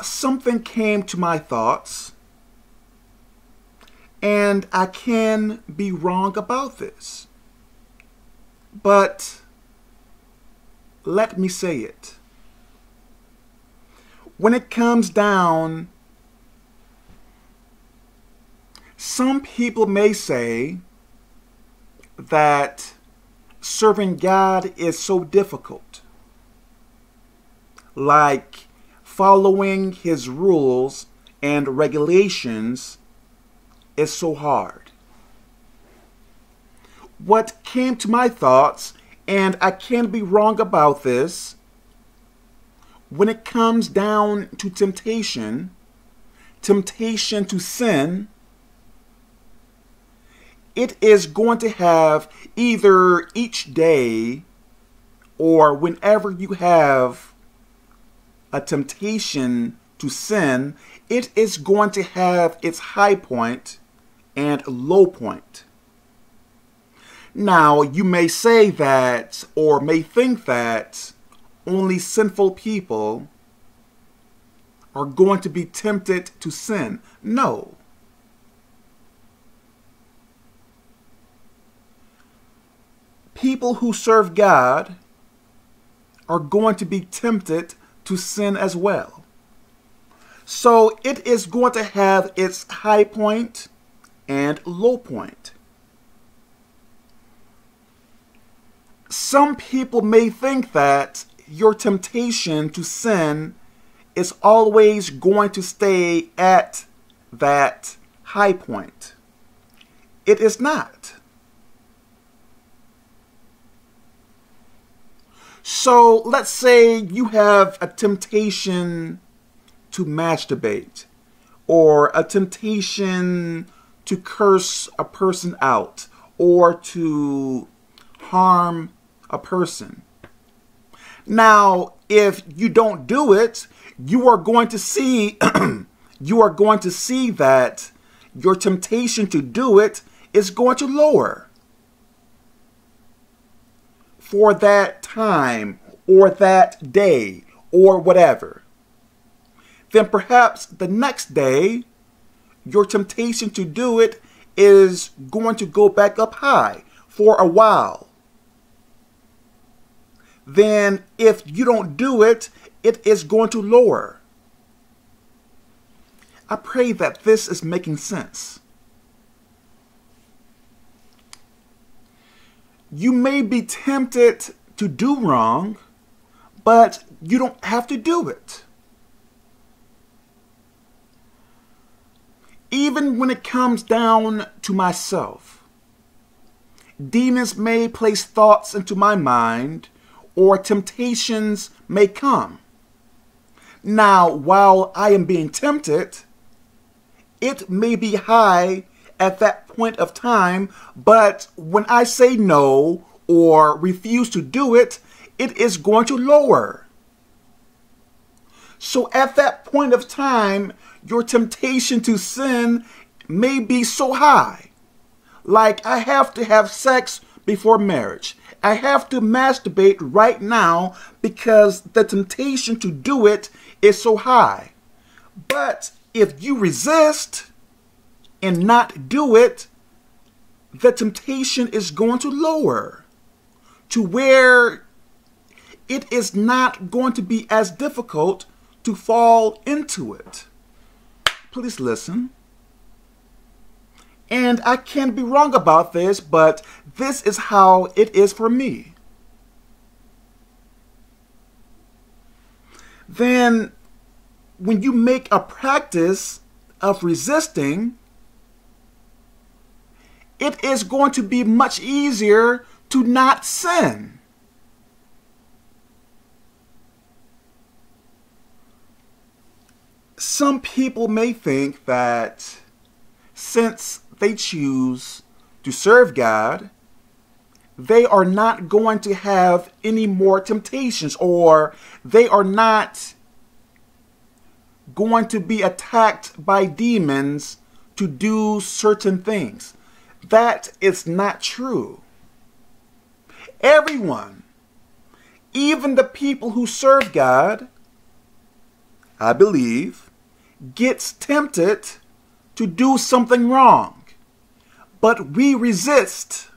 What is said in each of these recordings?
something came to my thoughts, and I can be wrong about this. But let me say it. When it comes down, some people may say that serving God is so difficult. Like following his rules and regulations is so hard. What came to my thoughts, and I can't be wrong about this, when it comes down to temptation, temptation to sin, it is going to have either each day or whenever you have a temptation to sin, it is going to have its high point and low point. Now, you may say that, or may think that, only sinful people are going to be tempted to sin. No. People who serve God are going to be tempted to sin as well. So it is going to have its high point and low point. Some people may think that your temptation to sin is always going to stay at that high point. It is not. So let's say you have a temptation to masturbate or a temptation to curse a person out or to harm a person. Now, if you don't do it, you are going to see you are going to see that your temptation to do it is going to lower for that time or that day or whatever. Then perhaps the next day your temptation to do it is going to go back up high for a while. Then, if you don't do it, it is going to lower. I pray that this is making sense. You may be tempted to do wrong, but you don't have to do it. even when it comes down to myself. Demons may place thoughts into my mind, or temptations may come. Now, while I am being tempted, it may be high at that point of time, but when I say no or refuse to do it, it is going to lower. So at that point of time, your temptation to sin may be so high. Like, I have to have sex before marriage. I have to masturbate right now because the temptation to do it is so high. But if you resist and not do it, the temptation is going to lower to where it is not going to be as difficult to fall into it. Please listen. And I can be wrong about this, but this is how it is for me. Then, when you make a practice of resisting, it is going to be much easier to not sin. some people may think that since they choose to serve God, they are not going to have any more temptations or they are not going to be attacked by demons to do certain things. That is not true. Everyone, even the people who serve God, I believe, gets tempted to do something wrong, but we resist.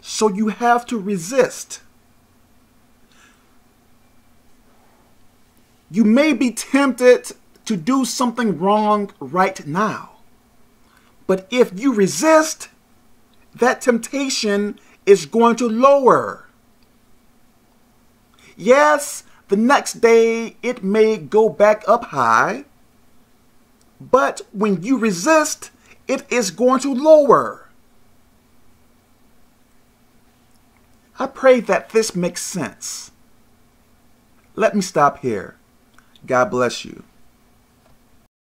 So you have to resist. You may be tempted to do something wrong right now. But if you resist, that temptation is going to lower. Yes, the next day it may go back up high, but when you resist, it is going to lower. I pray that this makes sense. Let me stop here. God bless you.